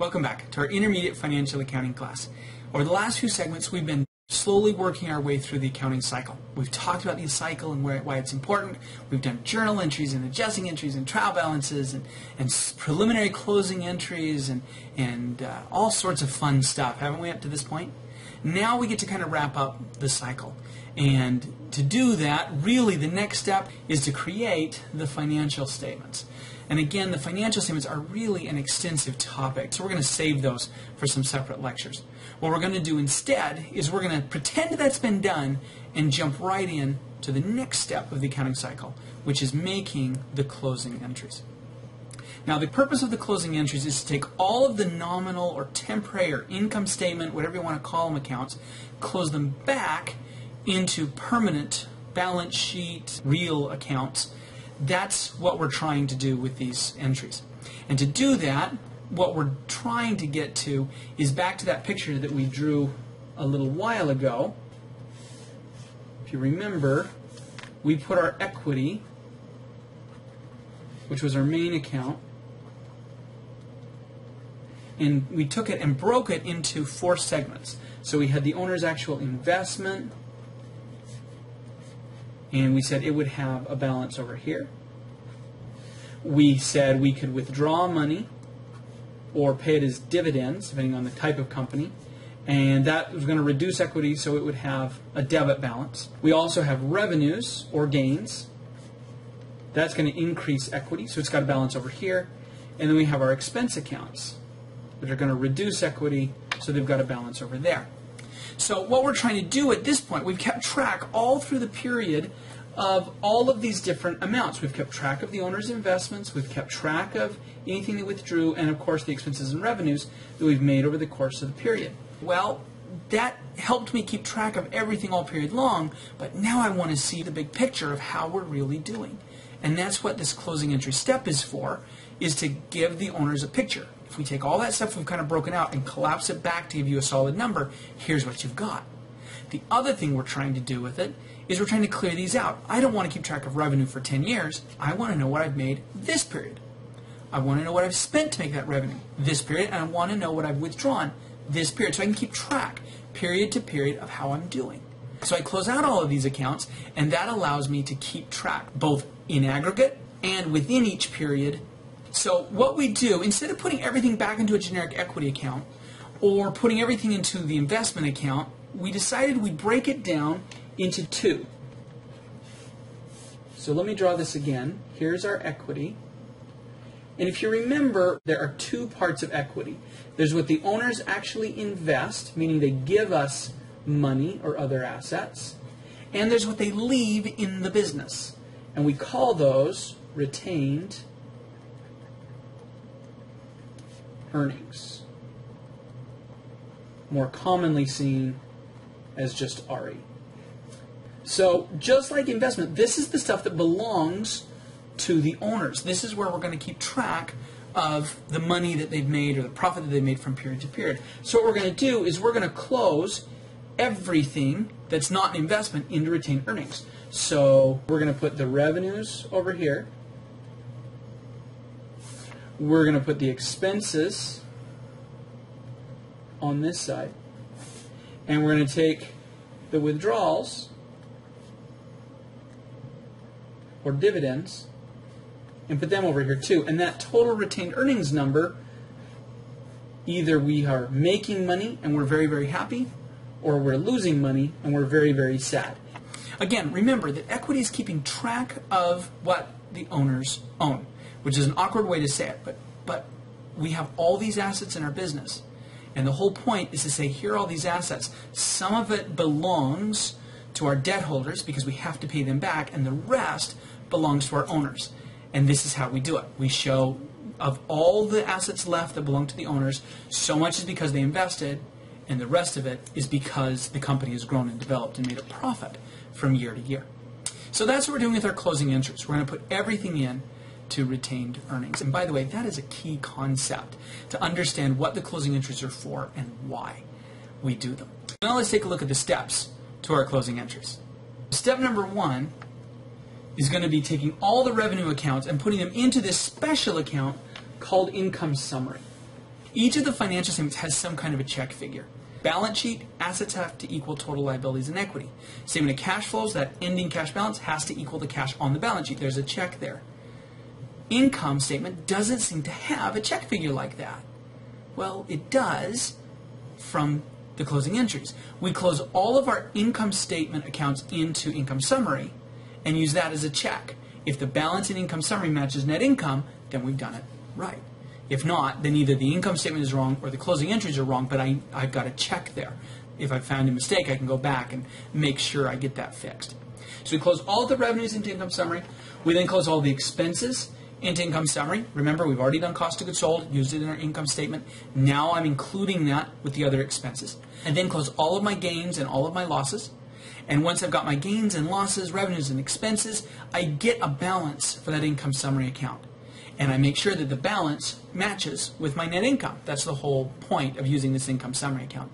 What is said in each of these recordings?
Welcome back to our intermediate financial accounting class. Over the last few segments, we've been slowly working our way through the accounting cycle. We've talked about the cycle and where, why it's important. We've done journal entries and adjusting entries and trial balances and, and preliminary closing entries and, and uh, all sorts of fun stuff, haven't we, up to this point? Now we get to kind of wrap up the cycle. And to do that, really the next step is to create the financial statements. And again, the financial statements are really an extensive topic, so we're going to save those for some separate lectures. What we're going to do instead is we're going to pretend that's been done and jump right in to the next step of the accounting cycle, which is making the closing entries. Now, the purpose of the closing entries is to take all of the nominal or temporary or income statement, whatever you want to call them accounts, close them back into permanent balance sheet, real accounts, that's what we're trying to do with these entries. And to do that, what we're trying to get to is back to that picture that we drew a little while ago. If you remember, we put our equity, which was our main account, and we took it and broke it into four segments. So we had the owner's actual investment, and we said it would have a balance over here. We said we could withdraw money or pay it as dividends, depending on the type of company, and that was going to reduce equity so it would have a debit balance. We also have revenues or gains. That's going to increase equity, so it's got a balance over here. And then we have our expense accounts, which are going to reduce equity, so they've got a balance over there. So what we're trying to do at this point, we've kept track all through the period of all of these different amounts. We've kept track of the owner's investments, we've kept track of anything they withdrew, and of course the expenses and revenues that we've made over the course of the period. Well, that helped me keep track of everything all period long, but now I want to see the big picture of how we're really doing. And that's what this closing entry step is for, is to give the owners a picture. If we take all that stuff we've kind of broken out and collapse it back to give you a solid number, here's what you've got. The other thing we're trying to do with it is we're trying to clear these out. I don't want to keep track of revenue for 10 years. I want to know what I've made this period. I want to know what I've spent to make that revenue this period, and I want to know what I've withdrawn this period so I can keep track period to period of how I'm doing. So I close out all of these accounts, and that allows me to keep track both in aggregate and within each period so what we do, instead of putting everything back into a generic equity account or putting everything into the investment account, we decided we'd break it down into two. So let me draw this again. Here's our equity. And if you remember, there are two parts of equity. There's what the owners actually invest, meaning they give us money or other assets. And there's what they leave in the business. And we call those retained earnings, more commonly seen as just RE. So, just like investment, this is the stuff that belongs to the owners. This is where we're going to keep track of the money that they've made or the profit that they've made from period to period. So, what we're going to do is we're going to close everything that's not an investment into retained earnings. So, we're going to put the revenues over here we're going to put the expenses on this side. And we're going to take the withdrawals or dividends and put them over here too. And that total retained earnings number, either we are making money and we're very, very happy, or we're losing money and we're very, very sad. Again, remember that equity is keeping track of what the owners own which is an awkward way to say it, but but we have all these assets in our business. And the whole point is to say, here are all these assets. Some of it belongs to our debt holders because we have to pay them back, and the rest belongs to our owners. And this is how we do it. We show of all the assets left that belong to the owners, so much is because they invested, and the rest of it is because the company has grown and developed and made a profit from year to year. So that's what we're doing with our closing entries. We're going to put everything in to retained earnings. And by the way, that is a key concept to understand what the closing entries are for and why we do them. Now let's take a look at the steps to our closing entries. Step number one is going to be taking all the revenue accounts and putting them into this special account called income summary. Each of the financial statements has some kind of a check figure. Balance sheet, assets have to equal total liabilities and equity. Statement of cash flows, that ending cash balance has to equal the cash on the balance sheet. There's a check there. Income statement doesn't seem to have a check figure like that. Well, it does from the closing entries. We close all of our income statement accounts into income summary and use that as a check. If the balance in income summary matches net income, then we've done it right. If not, then either the income statement is wrong or the closing entries are wrong, but I, I've got a check there. If I found a mistake, I can go back and make sure I get that fixed. So we close all the revenues into income summary. We then close all the expenses into income summary. Remember, we've already done cost of goods sold, used it in our income statement. Now I'm including that with the other expenses. And then close all of my gains and all of my losses. And once I've got my gains and losses, revenues and expenses, I get a balance for that income summary account and I make sure that the balance matches with my net income. That's the whole point of using this income summary account.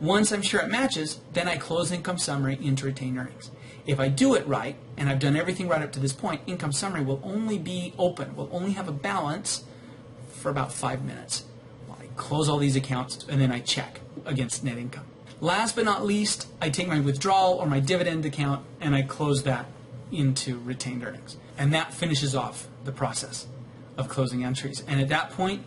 Once I'm sure it matches, then I close income summary into retained earnings. If I do it right, and I've done everything right up to this point, income summary will only be open, will only have a balance for about five minutes. I close all these accounts and then I check against net income. Last but not least, I take my withdrawal or my dividend account and I close that into retained earnings. And that finishes off the process of closing entries. And at that point,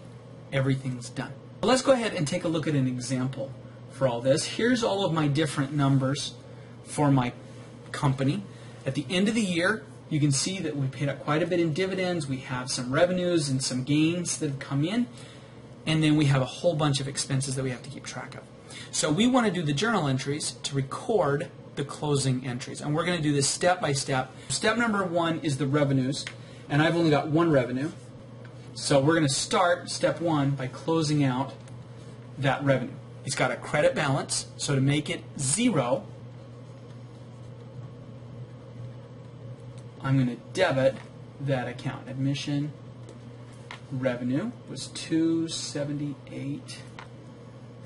everything's done. let's go ahead and take a look at an example for all this. Here's all of my different numbers for my company. At the end of the year, you can see that we paid out quite a bit in dividends. We have some revenues and some gains that have come in. And then we have a whole bunch of expenses that we have to keep track of. So we want to do the journal entries to record the closing entries. And we're going to do this step by step. Step number one is the revenues. And I've only got one revenue. So we're going to start step one by closing out that revenue. It's got a credit balance, so to make it zero, I'm going to debit that account. Admission revenue was 278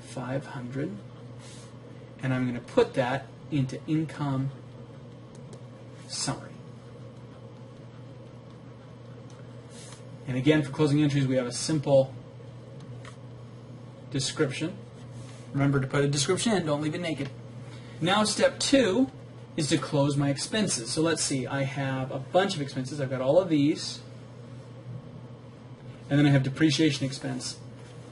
500 and I'm going to put that into income summary. And again, for closing entries, we have a simple description. Remember to put a description in, don't leave it naked. Now step two is to close my expenses. So let's see, I have a bunch of expenses. I've got all of these. And then I have depreciation expense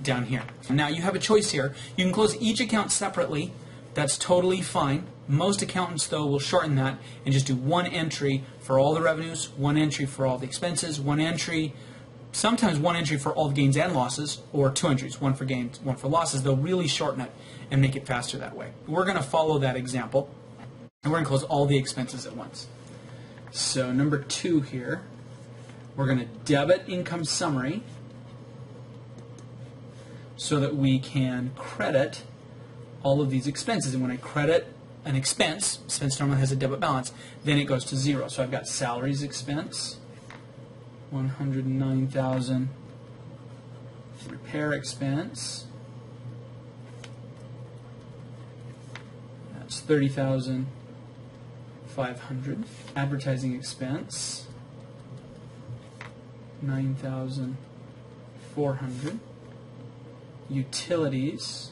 down here. Now you have a choice here. You can close each account separately. That's totally fine. Most accountants, though, will shorten that and just do one entry for all the revenues, one entry for all the expenses, one entry sometimes one entry for all the gains and losses, or two entries, one for gains, one for losses. They'll really shorten it and make it faster that way. We're going to follow that example, and we're going to close all the expenses at once. So number two here, we're going to debit income summary so that we can credit all of these expenses. And when I credit an expense, expense normally has a debit balance, then it goes to zero. So I've got salaries expense, 109,000 repair expense. That's 30,500. Advertising expense 9,400. Utilities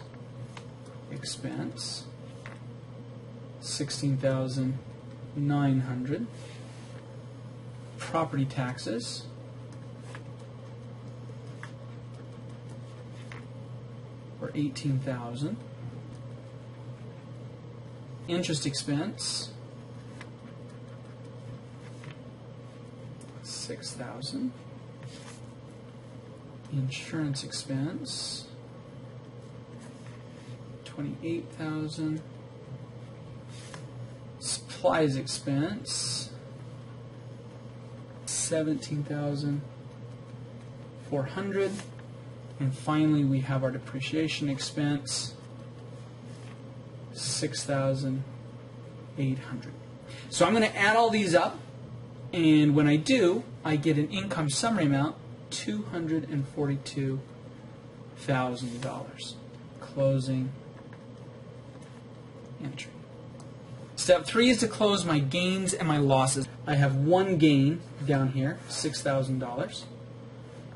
expense 16,900 property taxes or 18,000. Interest expense, 6,000. Insurance expense, 28,000. Supplies expense, 17,400. And finally, we have our depreciation expense, 6,800. So I'm going to add all these up, and when I do, I get an income summary amount, $242,000. Closing entry. Step three is to close my gains and my losses. I have one gain down here, $6,000.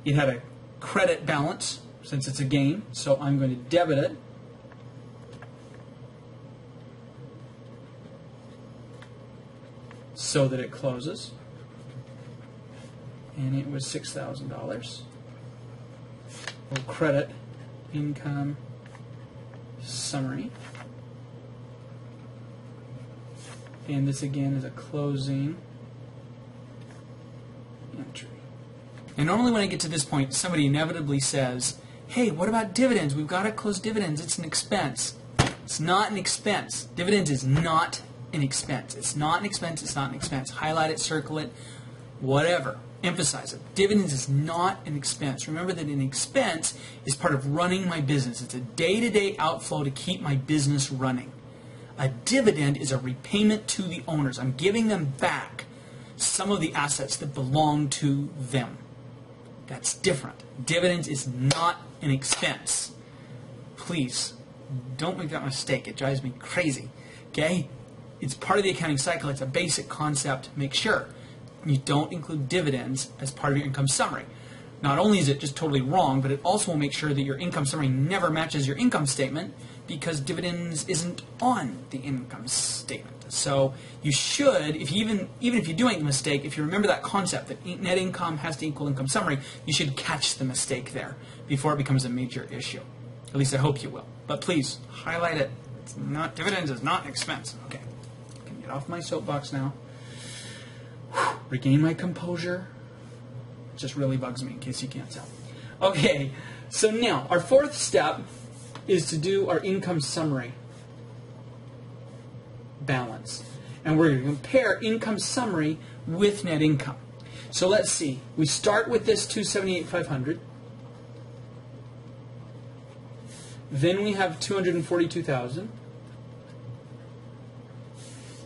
It had a credit balance, since it's a gain. So I'm going to debit it. So that it closes. And it was $6,000. We'll credit income summary. And this again is a closing entry. And normally when I get to this point, somebody inevitably says, hey, what about dividends? We've got to close dividends. It's an expense. It's not an expense. Dividends is not an expense. It's not an expense. It's not an expense. Highlight it, circle it, whatever. Emphasize it. Dividends is not an expense. Remember that an expense is part of running my business. It's a day-to-day outflow to keep my business running. A dividend is a repayment to the owners. I'm giving them back some of the assets that belong to them. That's different. Dividends is not an expense. Please, don't make that mistake. It drives me crazy. Okay? It's part of the accounting cycle. It's a basic concept. Make sure you don't include dividends as part of your income summary. Not only is it just totally wrong, but it also will make sure that your income summary never matches your income statement because dividends isn't on the income statement. So you should, if you even even if you do make a mistake, if you remember that concept that net income has to equal income summary, you should catch the mistake there before it becomes a major issue. At least I hope you will. But please highlight it. It's not dividends is not an expense. Okay, I can get off my soapbox now. Regain my composure. It just really bugs me, in case you can't tell. Okay, so now our fourth step is to do our income summary balance. And we're going to compare income summary with net income. So let's see. We start with this 278,500. Then we have 242,000.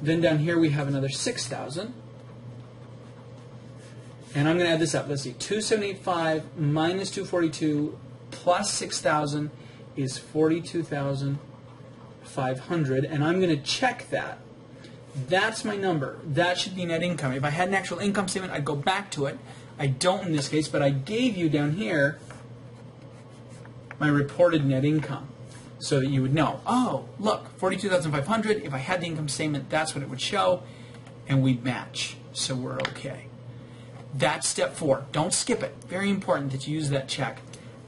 Then down here we have another 6,000. And I'm going to add this up. Let's see. 275 minus 242 plus 6,000 is 42,500. And I'm going to check that. That's my number. That should be net income. If I had an actual income statement, I'd go back to it. I don't in this case, but I gave you down here my reported net income so that you would know, oh, look, 42,500. If I had the income statement, that's what it would show, and we'd match. So we're okay. That's step four. Don't skip it. Very important that you use that check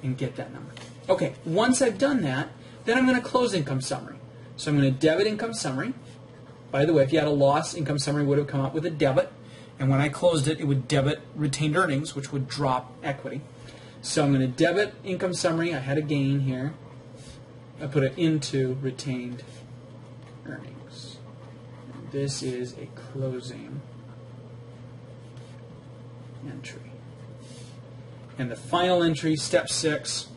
and get that number. Okay, once I've done that, then I'm going to close income summary. So I'm going to debit income summary. By the way, if you had a loss, income summary would have come up with a debit. And when I closed it, it would debit retained earnings, which would drop equity. So I'm going to debit income summary. I had a gain here. I put it into retained earnings. This is a closing entry. And the final entry, step six,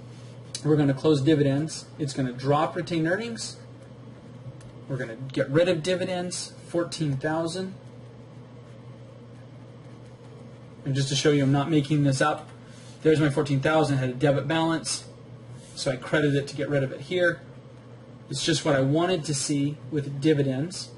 we're going to close dividends. It's going to drop retained earnings. We're going to get rid of dividends, 14,000. And just to show you I'm not making this up, there's my 14,000, had a debit balance, so I credited it to get rid of it here. It's just what I wanted to see with dividends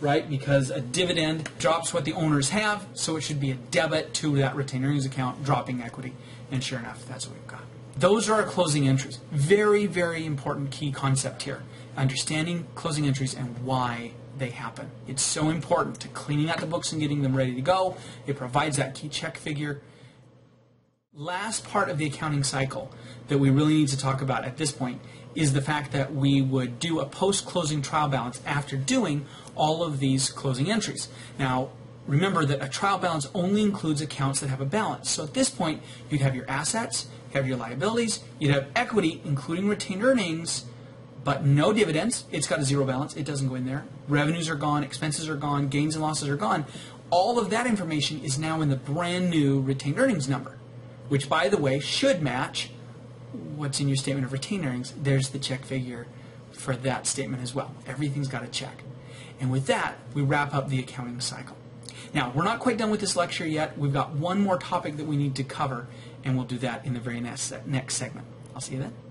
right? Because a dividend drops what the owners have, so it should be a debit to that retained earnings account, dropping equity. And sure enough, that's what we've got. Those are our closing entries. Very, very important key concept here. Understanding closing entries and why they happen. It's so important to cleaning out the books and getting them ready to go. It provides that key check figure. Last part of the accounting cycle that we really need to talk about at this point is the fact that we would do a post-closing trial balance after doing all of these closing entries. Now, remember that a trial balance only includes accounts that have a balance. So at this point, you'd have your assets, you have your liabilities, you'd have equity, including retained earnings, but no dividends. It's got a zero balance. It doesn't go in there. Revenues are gone, expenses are gone, gains and losses are gone. All of that information is now in the brand new retained earnings number, which, by the way, should match what's in your statement of retained earnings, there's the check figure for that statement as well. Everything's got a check. And with that, we wrap up the accounting cycle. Now, we're not quite done with this lecture yet. We've got one more topic that we need to cover, and we'll do that in the very next, next segment. I'll see you then.